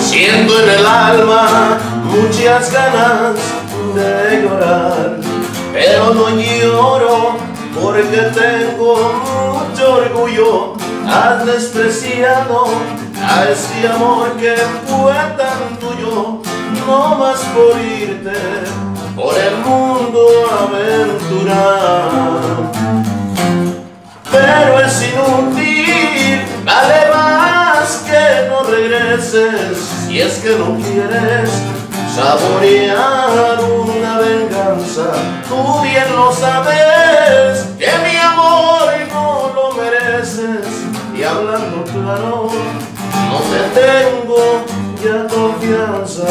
Siento en el alma muchas ganas de llorar, pero no lloro porque tengo mucho orgullo. Has despreciado a este amor que fue tan tuyo, no más por irte por el mundo aventurar. Pero es inútil, vale más que no regreses si es que no quieres saborear una venganza. Tú bien lo sabes, que mi amor no lo mereces. Y hablando claro, no te tengo ya confianza.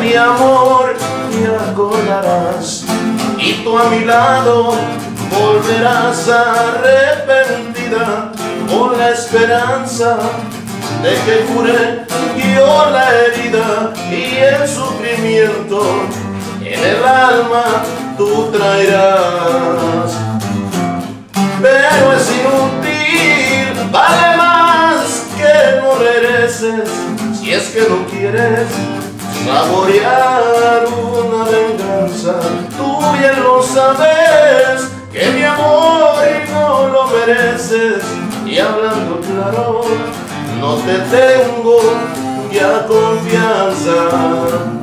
Mi amor te acordarás y tú a mi lado volverás arrepentida con la esperanza de que cure yo la herida y el sufrimiento en el alma tú traerás. Pero es inútil, vale más que no regreses si es que no quieres saborear una venganza. Tú bien lo sabes, que mi amor no lo mereces. Y hablando claro, no te tengo ya confianza.